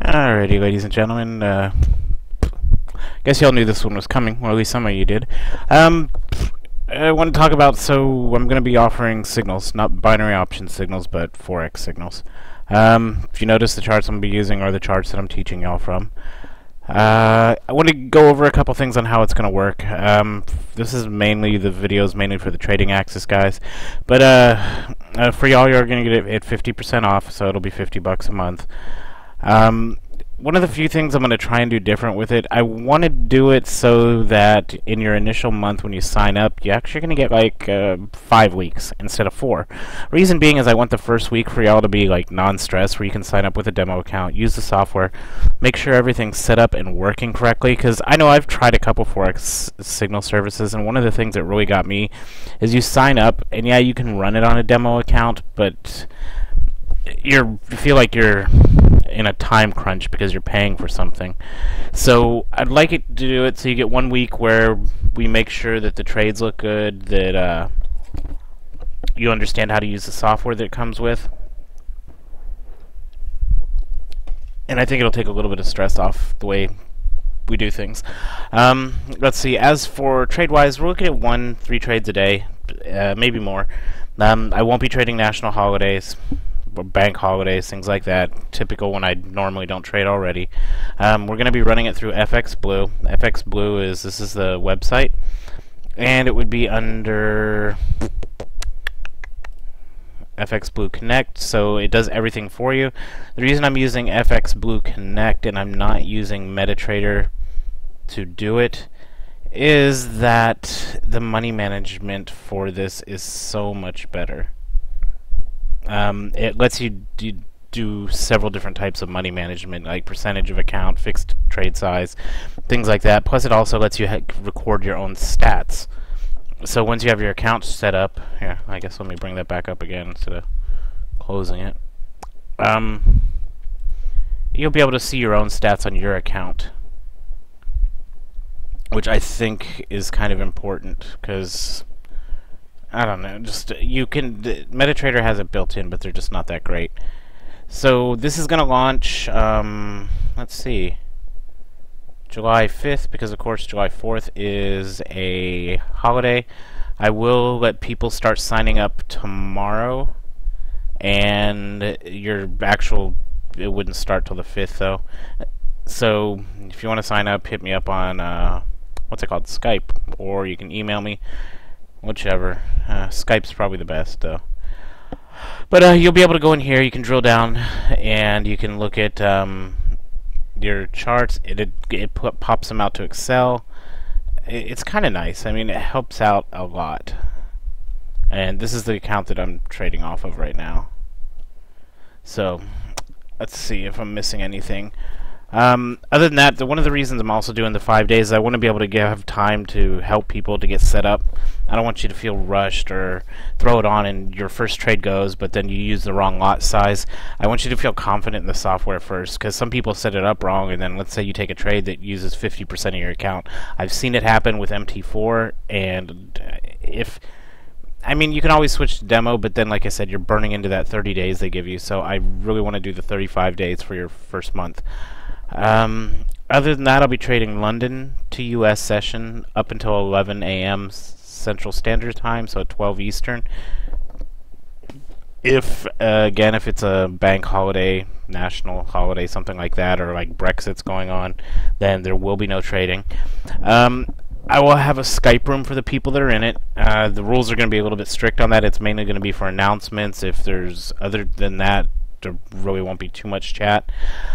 Alrighty, ladies and gentlemen. Uh, guess y'all knew this one was coming, or at least some of you did. Um, I want to talk about. So I'm going to be offering signals, not binary option signals, but forex signals. Um, if you notice, the charts I'm going to be using are the charts that I'm teaching y'all from. Uh, I want to go over a couple things on how it's going to work. Um, this is mainly the videos, mainly for the trading axis guys, but uh, uh for y'all, you're going to get it at 50% off, so it'll be 50 bucks a month. Um, one of the few things I'm going to try and do different with it, I want to do it so that in your initial month when you sign up, you're actually going to get like uh, five weeks instead of four. Reason being is I want the first week for y'all to be like non-stress, where you can sign up with a demo account, use the software, make sure everything's set up and working correctly. Because I know I've tried a couple forex signal services, and one of the things that really got me is you sign up, and yeah, you can run it on a demo account, but you feel like you're in a time crunch because you're paying for something. So I'd like it to do it so you get one week where we make sure that the trades look good, that uh, you understand how to use the software that comes with. And I think it'll take a little bit of stress off the way we do things. Um, let's see. As for trade-wise, we're looking at one, three trades a day, uh, maybe more. Um, I won't be trading national holidays bank holidays, things like that. Typical when I normally don't trade already. Um, we're going to be running it through FX Blue. FX Blue is this is the website, and it would be under FX Blue Connect, so it does everything for you. The reason I'm using FX Blue Connect and I'm not using MetaTrader to do it is that the money management for this is so much better. Um, it lets you do, do several different types of money management, like percentage of account, fixed trade size, things like that. Plus, it also lets you record your own stats. So once you have your account set up, here, I guess let me bring that back up again instead of closing it. Um, you'll be able to see your own stats on your account, which I think is kind of important because I don't know. Just you can MetaTrader has it built in, but they're just not that great. So this is going to launch. Um, let's see, July 5th, because of course July 4th is a holiday. I will let people start signing up tomorrow, and your actual it wouldn't start till the 5th though. So if you want to sign up, hit me up on uh, what's it called, Skype, or you can email me whichever. Uh, Skype's probably the best, though. But uh, you'll be able to go in here. You can drill down, and you can look at um, your charts. It it, it pops them out to Excel. It, it's kind of nice. I mean, it helps out a lot. And this is the account that I'm trading off of right now. So, let's see if I'm missing anything. Um, other than that, the, one of the reasons I'm also doing the five days is I want to be able to give, have time to help people to get set up. I don't want you to feel rushed or throw it on and your first trade goes, but then you use the wrong lot size. I want you to feel confident in the software first, because some people set it up wrong, and then let's say you take a trade that uses 50% of your account. I've seen it happen with MT4, and if I mean, you can always switch to demo, but then, like I said, you're burning into that 30 days they give you. So I really want to do the 35 days for your first month. Um, other than that, I'll be trading London to U.S. session up until 11 a.m. Central Standard Time, so 12 Eastern. If uh, again, if it's a bank holiday, national holiday, something like that, or like Brexit's going on, then there will be no trading. Um, I will have a Skype room for the people that are in it. Uh, the rules are going to be a little bit strict on that. It's mainly going to be for announcements. If there's other than that, there really won't be too much chat.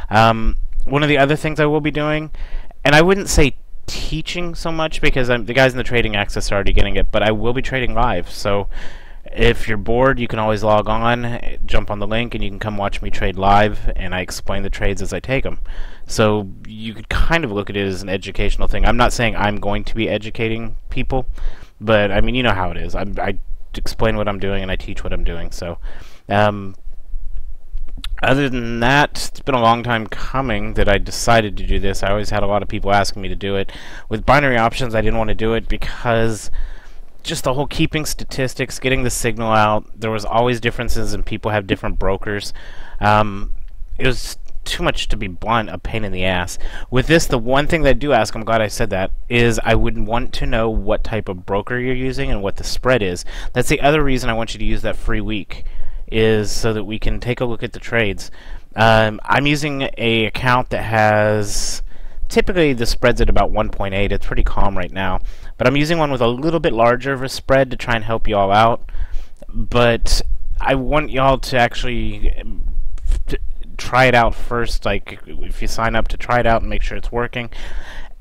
Um, one of the other things I will be doing, and I wouldn't say teaching so much because I'm, the guys in the Trading Axis are already getting it, but I will be trading live. So if you're bored, you can always log on, jump on the link, and you can come watch me trade live, and I explain the trades as I take them. So you could kind of look at it as an educational thing. I'm not saying I'm going to be educating people, but I mean, you know how it is. I, I explain what I'm doing and I teach what I'm doing. So um, other than that, it's been a long time coming that I decided to do this. I always had a lot of people asking me to do it. With binary options, I didn't want to do it because just the whole keeping statistics, getting the signal out, there was always differences and people have different brokers. Um, it was too much to be blunt, a pain in the ass. With this, the one thing that I do ask, I'm glad I said that, is I would want to know what type of broker you're using and what the spread is. That's the other reason I want you to use that free week, is so that we can take a look at the trades. Um, I'm using a account that has typically the spread's at about 1.8. It's pretty calm right now, but I'm using one with a little bit larger of a spread to try and help you all out. But I want y'all to actually try it out first. Like if you sign up to try it out and make sure it's working,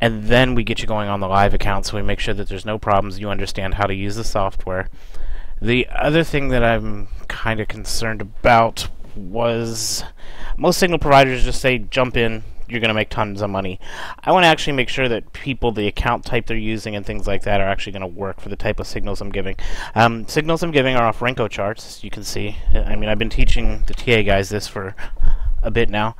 and then we get you going on the live account, so we make sure that there's no problems. You understand how to use the software. The other thing that I'm kind of concerned about was most signal providers just say jump in, you're going to make tons of money. I want to actually make sure that people, the account type they're using and things like that, are actually going to work for the type of signals I'm giving. Um, signals I'm giving are off Renko charts, you can see. I mean, I've been teaching the TA guys this for a bit now.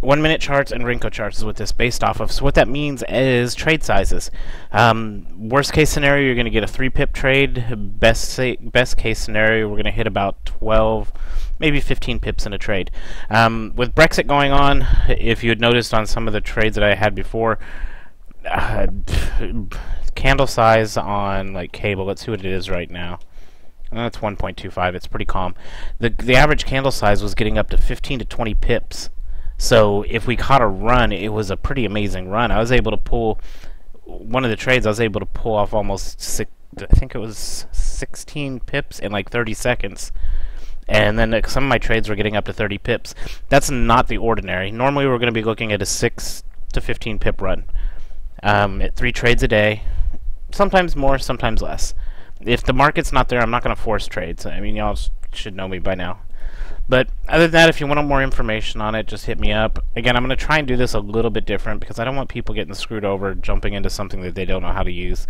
One minute charts and Renko charts is what this is based off of. So what that means is trade sizes. Um, worst case scenario, you're going to get a three pip trade. Best say, best case scenario, we're going to hit about 12, maybe 15 pips in a trade. Um, with Brexit going on, if you had noticed on some of the trades that I had before, uh, candle size on like cable. Let's see what it is right now. That's 1.25. It's pretty calm. The the average candle size was getting up to 15 to 20 pips. So if we caught a run, it was a pretty amazing run. I was able to pull one of the trades. I was able to pull off almost six, I think it was 16 pips in like 30 seconds. And then uh, some of my trades were getting up to 30 pips. That's not the ordinary. Normally we're going to be looking at a 6 to 15 pip run. Um, at three trades a day, sometimes more, sometimes less if the market's not there, I'm not going to force trades. I mean, y'all should know me by now. But other than that, if you want more information on it, just hit me up. Again, I'm going to try and do this a little bit different because I don't want people getting screwed over jumping into something that they don't know how to use.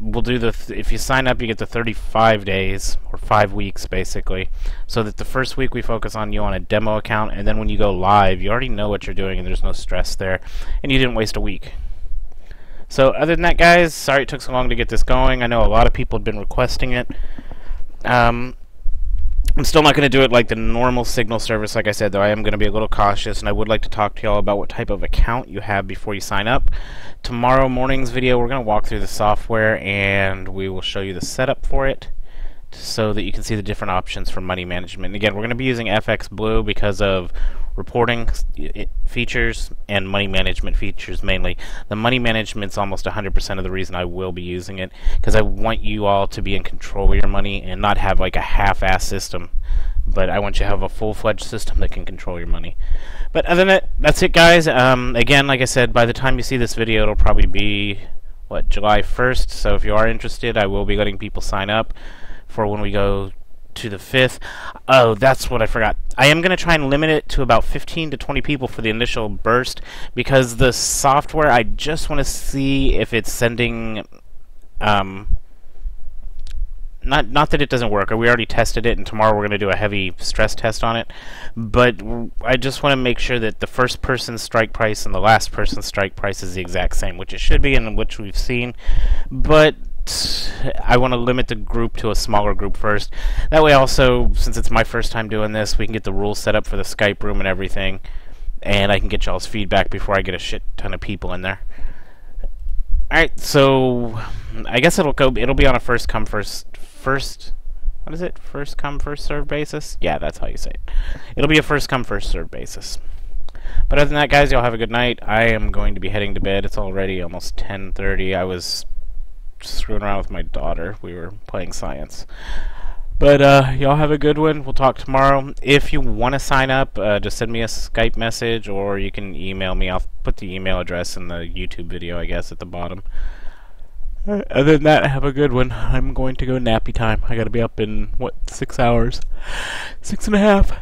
We'll do the th if you sign up, you get the 35 days or five weeks basically, so that the first week we focus on you on a demo account, and then when you go live, you already know what you're doing and there's no stress there, and you didn't waste a week. So other than that, guys, sorry it took so long to get this going. I know a lot of people have been requesting it. Um, I'm still not going to do it like the normal signal service, like I said, though I am going to be a little cautious, and I would like to talk to y'all about what type of account you have before you sign up. Tomorrow morning's video, we're going to walk through the software, and we will show you the setup for it so that you can see the different options for money management. And again, we're going to be using FX Blue because of reporting features and money management features mainly. The money management's almost 100% of the reason I will be using it because I want you all to be in control of your money and not have like a half-ass system. But I want you to have a full-fledged system that can control your money. But other than that, that's it, guys. Um, again, like I said, by the time you see this video, it'll probably be what July 1st. So if you are interested, I will be letting people sign up for when we go to the 5th. Oh, that's what I forgot. I am going to try and limit it to about 15 to 20 people for the initial burst because the software, I just want to see if it's sending. Um, not not that it doesn't work. We already tested it, and tomorrow we're going to do a heavy stress test on it. But I just want to make sure that the first person's strike price and the last person's strike price is the exact same, which it should be, and which we've seen. But I want to limit the group to a smaller group first. That way, also, since it's my first time doing this, we can get the rules set up for the Skype room and everything, and I can get y'all's feedback before I get a shit ton of people in there. All right, so I guess it'll go. It'll be on a first come first first. What is it? First come first serve basis? Yeah, that's how you say it. It'll be a first come first serve basis. But other than that, guys, y'all have a good night. I am going to be heading to bed. It's already almost 10:30. I was screwing around with my daughter. We were playing science. But uh, y'all have a good one. We'll talk tomorrow. If you want to sign up, uh, just send me a Skype message or you can email me. I'll put the email address in the YouTube video, I guess, at the bottom. other than that, have a good one. I'm going to go nappy time. I gotta be up in, what, six hours? Six and a half.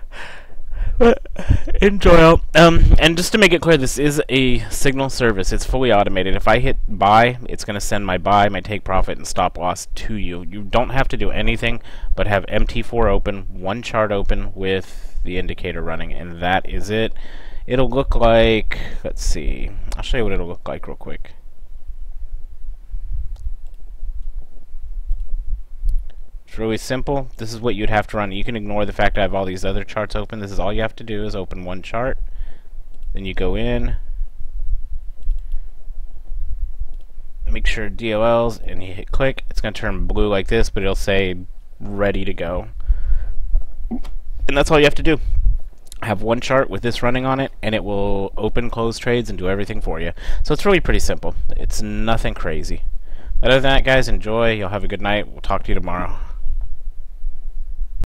Enjoy. Um, and just to make it clear, this is a signal service. It's fully automated. If I hit buy, it's going to send my buy, my take profit, and stop loss to you. You don't have to do anything but have MT4 open, one chart open with the indicator running, and that is it. It'll look like, let's see, I'll show you what it'll look like real quick. It's really simple. This is what you'd have to run. You can ignore the fact I have all these other charts open. This is all you have to do is open one chart, Then you go in, make sure DLLs, and you hit click. It's going to turn blue like this, but it'll say ready to go. And that's all you have to do. Have one chart with this running on it, and it will open, close trades, and do everything for you. So it's really pretty simple. It's nothing crazy. But other than that, guys, enjoy. You'll have a good night. We'll talk to you tomorrow.